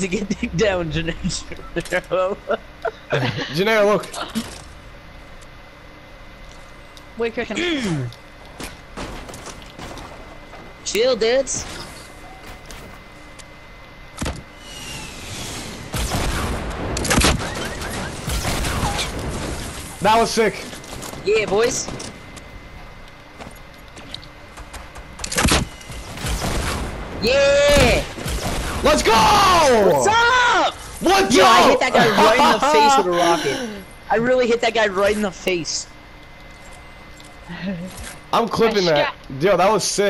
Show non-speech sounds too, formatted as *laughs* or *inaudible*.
to get dick down, Janelle. *laughs* Janelle, look. We're cooking. Chill, dudes. That was sick. Yeah, boys. Yeah! Let's go! What's up? What's Yo, up? I hit that guy right in the *laughs* face with a rocket. I really hit that guy right in the face. I'm clipping that. Yo, that was sick.